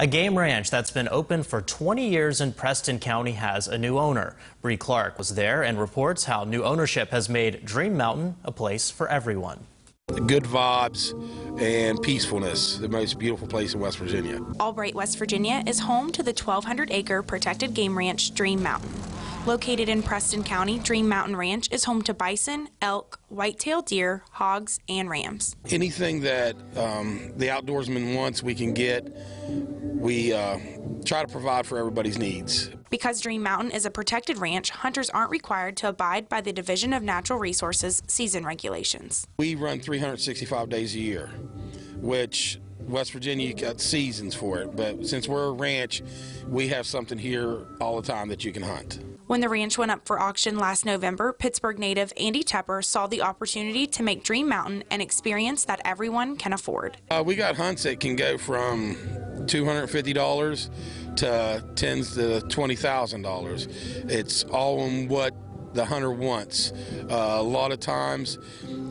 A game ranch that's been open for 20 years in Preston County has a new owner. Bree Clark was there and reports how new ownership has made Dream Mountain a place for everyone. Good vibes and peacefulness, the most beautiful place in West Virginia. Albright, West Virginia is home to the 1,200 acre protected game ranch Dream Mountain. Located in Preston County, Dream Mountain Ranch is home to bison, elk, white-tailed deer, hogs, and rams. Anything that um, the outdoorsman wants, we can get. We uh, try to provide for everybody's needs. Because Dream Mountain is a protected ranch, hunters aren't required to abide by the Division of Natural Resources season regulations. We run 365 days a year, which West Virginia got seasons for it, but since we're a ranch, we have something here all the time that you can hunt. When the ranch went up for auction last November, Pittsburgh native Andy Tepper saw the opportunity to make Dream Mountain an experience that everyone can afford. Uh, we got hunts that can go from $250 to tens to $20,000. It's all on what the hunter wants. Uh, a lot of times,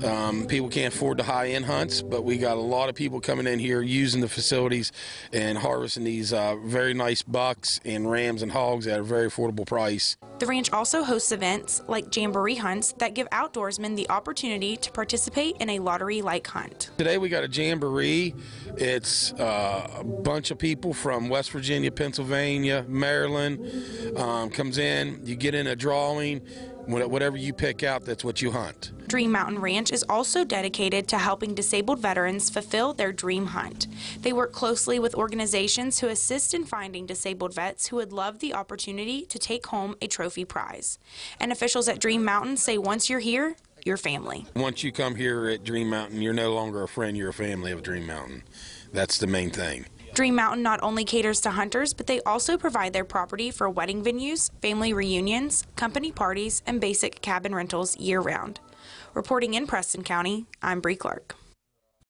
um, people can't afford the high-end hunts, but we got a lot of people coming in here using the facilities and harvesting these uh, very nice bucks and rams and hogs at a very affordable price. The ranch also hosts events like jamboree hunts that give outdoorsmen the opportunity to participate in a lottery-like hunt. Today we got a jamboree. It's uh, a bunch of people from West Virginia, Pennsylvania, Maryland um, comes in. You get in a drawing whatever you pick out, that's what you hunt. Dream Mountain Ranch is also dedicated to helping disabled veterans fulfill their dream hunt. They work closely with organizations who assist in finding disabled vets who would love the opportunity to take home a trophy prize. And officials at Dream Mountain say once you're here, you're family. Once you come here at Dream Mountain, you're no longer a friend, you're a family of Dream Mountain. That's the main thing. Dream Mountain not only caters to hunters, but they also provide their property for wedding venues, family reunions, company parties, and basic cabin rentals year round. Reporting in Preston County, I'm Bree Clark.